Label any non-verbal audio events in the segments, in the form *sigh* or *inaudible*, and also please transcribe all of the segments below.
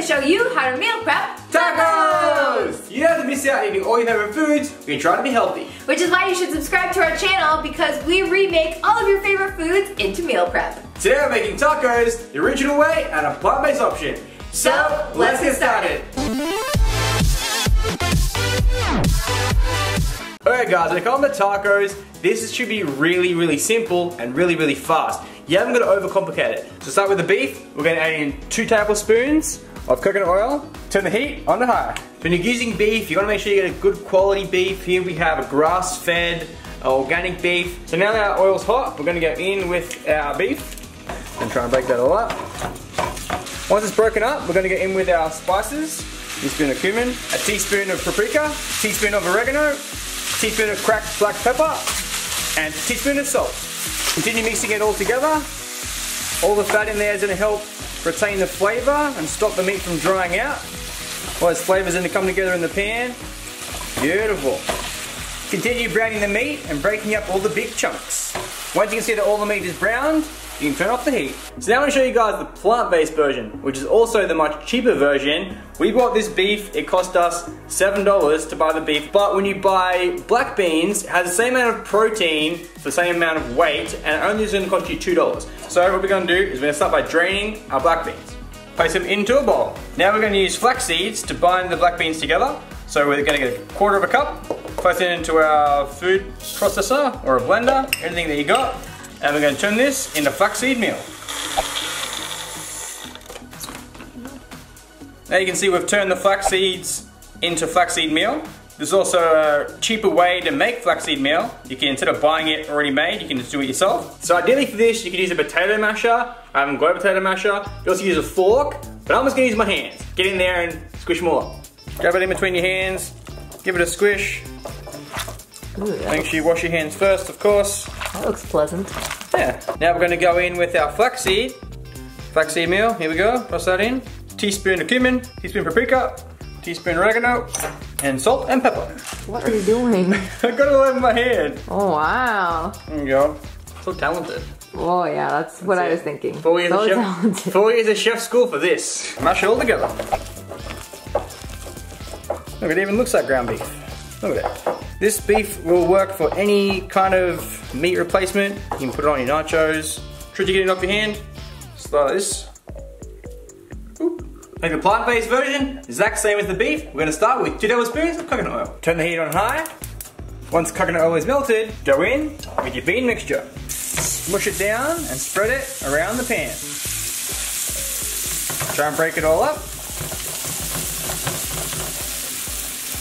to show you how to meal prep Tacos! You don't have to miss out eating all your favorite foods. We can try to be healthy. Which is why you should subscribe to our channel because we remake all of your favorite foods into meal prep. Today we're making tacos the original way and a plant-based option. So, let's get started. Alright guys, when it comes to tacos, this should be really, really simple and really, really fast. You haven't got to overcomplicate it. So start with the beef. We're going to add in two tablespoons of coconut oil. Turn the heat on to high. When you're using beef, you want to make sure you get a good quality beef. Here we have a grass-fed uh, organic beef. So now that our oil's hot, we're going to go in with our beef and try and break that all up. Once it's broken up, we're going to get in with our spices. A teaspoon of cumin, a teaspoon of paprika, a teaspoon of oregano, a teaspoon of cracked black pepper, and a teaspoon of salt. Continue mixing it all together. All the fat in there is going to help retain the flavour and stop the meat from drying out. All those flavours going to come together in the pan. Beautiful. Continue browning the meat and breaking up all the big chunks. Once you can see that all the meat is browned, you can turn off the heat. So now I'm to show you guys the plant-based version, which is also the much cheaper version. We bought this beef, it cost us $7 to buy the beef, but when you buy black beans, it has the same amount of protein the same amount of weight, and it only is to cost you $2. So what we're going to do is we're to start by draining our black beans. Place them into a bowl. Now we're going to use flax seeds to bind the black beans together. So we're going to get a quarter of a cup, place it into our food processor or a blender, anything that you got, and we're going to turn this into flaxseed meal. Now you can see we've turned the flax seeds into flaxseed meal. There's also a cheaper way to make flaxseed meal. You can, instead of buying it already made, you can just do it yourself. So ideally for this, you can use a potato masher. I haven't got a potato masher. You also use a fork, but I'm just gonna use my hands. Get in there and squish all. Grab it in between your hands, give it a squish. Ooh, Make sure you wash your hands first, of course. that looks pleasant. Yeah. Now we're gonna go in with our flaxseed. Flaxseed meal, here we go, toss that in. Teaspoon of cumin, teaspoon paprika, teaspoon oregano, and salt and pepper. What are you doing? *laughs* I got it all over my hand. oh wow. There you go. So talented. Oh yeah, that's what I was thinking. Four years, so of chef, talented. four years of chef school for this. Mash it all together. Look, it even looks like ground beef. Look at that. This beef will work for any kind of meat replacement. You can put it on your nachos. Trick to get it off your hand. Just like this. Make the plant-based version, exact same as the beef. We're gonna start with two tablespoons of coconut oil. Turn the heat on high. Once coconut oil is melted, go in with your bean mixture. Mush it down and spread it around the pan. Try and break it all up.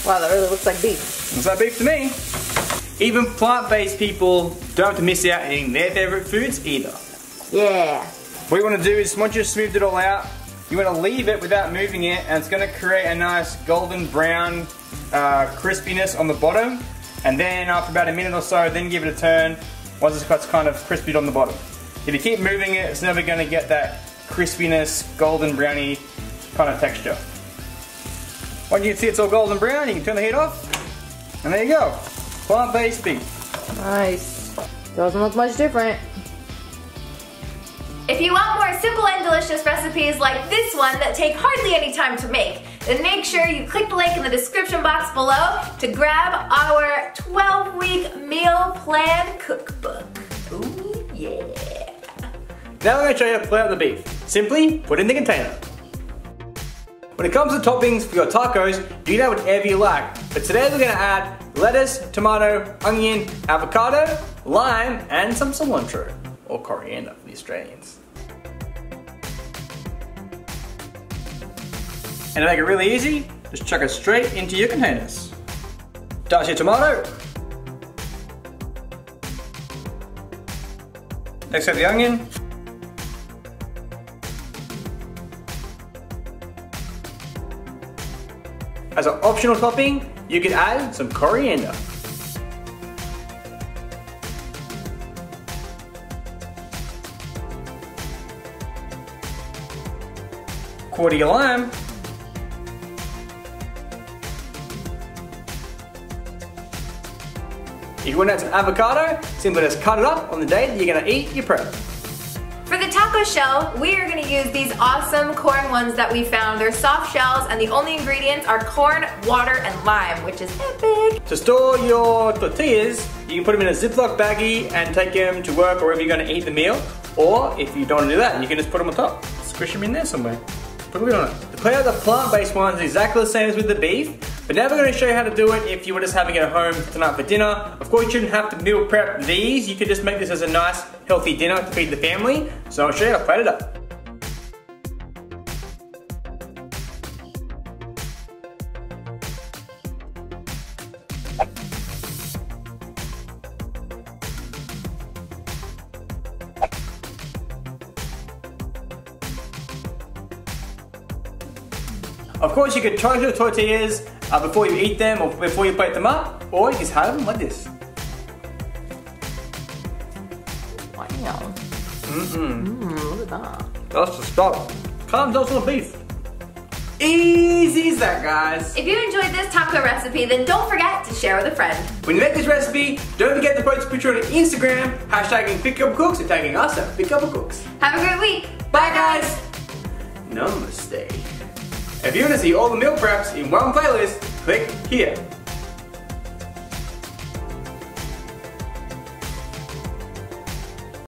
Wow, that really looks like beef. Looks like beef to me. Even plant-based people don't have to miss out on eating their favorite foods either. Yeah. What you want to do is once you've smoothed it all out, you want to leave it without moving it and it's going to create a nice golden brown uh, crispiness on the bottom and then after about a minute or so then give it a turn once it's kind of crispy on the bottom. If you keep moving it, it's never going to get that crispiness, golden browny kind of texture. Once you can see it's all golden brown, you can turn the heat off and there you go. Plant-based beef. Nice. Doesn't look much different. If you want more simple and delicious recipes like this one that take hardly any time to make, then make sure you click the link in the description box below to grab our 12-week meal plan cookbook. Ooh, yeah. Now I'm going to show you how to play out the beef. Simply put it in the container. When it comes to toppings for your tacos, you can add whatever you like. But today we're to add lettuce, tomato, onion, avocado, lime, and some cilantro. Or coriander for the Australians. And to make it really easy, just chuck it straight into your containers. Dice your tomato. Next up the onion. As an optional topping, you can add some coriander. Quarter your lime. If you want to add some avocado, simply just cut it up on the day that you're going to eat your prep. For the taco shell, we are gonna use these awesome corn ones that we found. They're soft shells and the only ingredients are corn, water, and lime, which is epic. To store your tortillas, you can put them in a Ziploc baggie and take them to work or wherever you're gonna eat the meal. Or if you don't wanna do that, you can just put them on top. Squish them in there somewhere. Put a lid on it. The play of the plant-based ones exactly the same as with the beef, but now we're gonna show you how to do it if you were just having it at home tonight for dinner. Of course, you shouldn't have to meal prep these. You could just make this as a nice, healthy dinner to feed the family. So I'll show you how to plate it up. Of course, you could toast your tortillas uh, before you eat them or before you plate them up, or you just have them like this. Mm-mm. Mmm, look at that. That's the start. Calm down on the beef. Easy as that, guys. If you enjoyed this taco recipe, then don't forget to share with a friend. When you make this recipe, don't forget to post a picture on Instagram, hashtagging Pick Up Cooks and tagging us at Pick Up Cooks. Have a great week. Bye, guys. Namaste. If you want to see all the meal preps in one playlist, click here.